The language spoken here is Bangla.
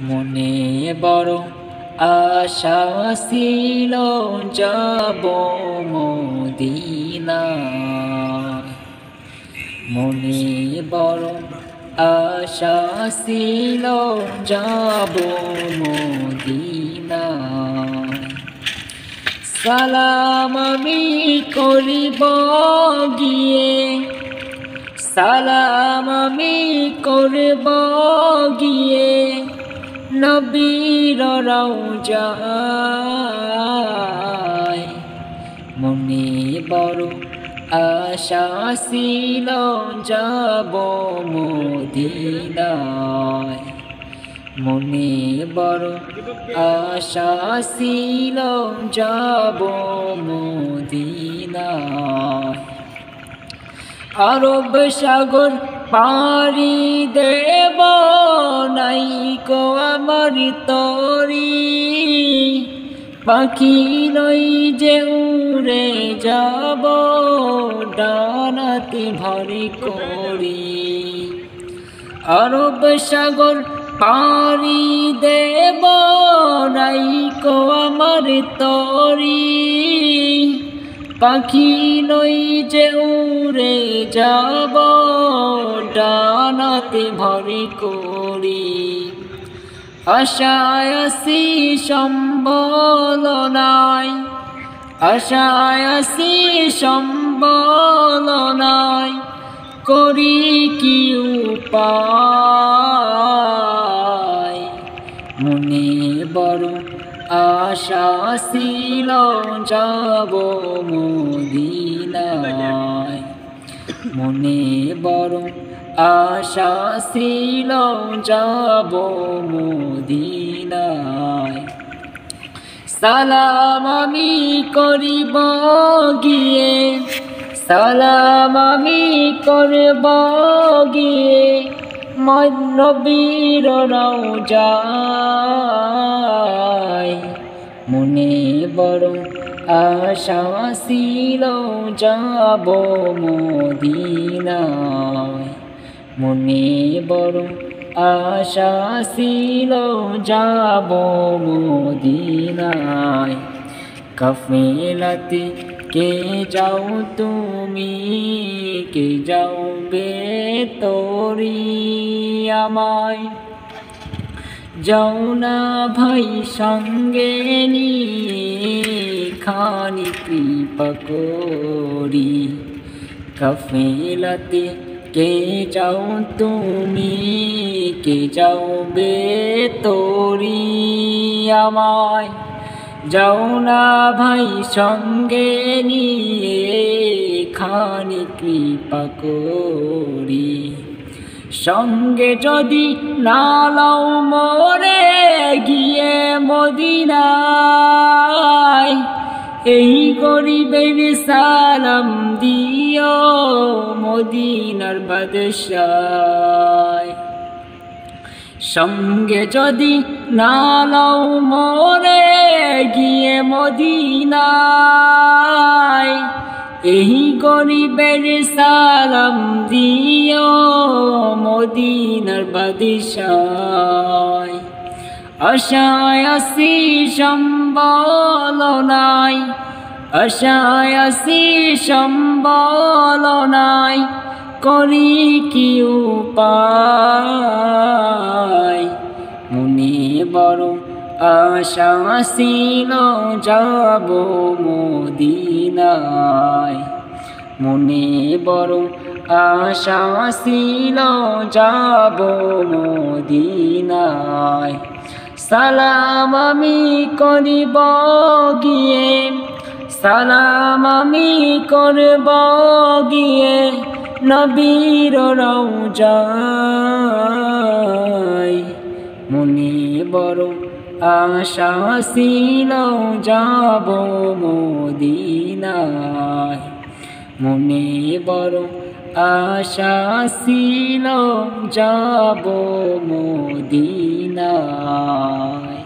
মনে বড় আশা ছিল, যাব মদিনা মনে বড় আশা ছিল, যাব মদিনা সালাম আমি করিব গিয়ে, সালাম আমি করব নবীর রওজায়। মনে বড় আশা ছিল যাব মদিনায়। মনে বড় আশা ছিল যাব মদিনায়। আরব সাগর পারি দেব নাই কো আমার তরি। পাখি নই যে উড়ে যাব, ডানাতে ভরে করি। আরব সাগর পারি দেব নাই কো আমার তরি। পাখি নই যে উড়ে যাব, ডানাতে ভরে করি। আশায় আসি সম্বল নাই, আশায় আসি সম্বল নাই, করি কি উপায়? আশা যাব মদিনায়। মনে বড় আশা ছিল যাব মদিনায়। সালাম আমি করিব গিয়ে, সালাম আমি করব গিয়ে, মনবীর যায় মনে বড় আশা ছিল যাব মদিনায়। মনে বড় আশা ছিল যাব মদিনায়। কফেলাতে কে যাও তুমি? কে যাও বে তোরি আমায়? যাও না ভাই সঙ্গে নিয়ে খানি কৃপা করি। কফেলাতে কে যাও তুমি, কে যাও বে তোরি আমায়। যাও না ভাই সঙ্গে নিয়ে খানি কৃপা করি। সঙ্গে যদি নালাও মরে গিয়ে মদিনায়, এই গরিবের সালাম দিও মদিনার বাদশায়। সঙ্গে যদি নালাও মরে গিয়ে মদিনায় এই গরিবের সালাম দিও মদিনার বাদিশায়। আশায় সম্বল নাই, আশায় সম্বল নাই, করি কি উপায়? মনে বড় আশা যাব মদিনায়। মনে বড় আশা ছিল যাব মদিনায়। সালাম আমি করিব গিয়ে, সালাম আমি করব গিয়ে নবীর রওজায়। মনে বড় আশা ছিল যাব মোদিনায়। মনে বড় আশা ছিল যাব মদিনায়।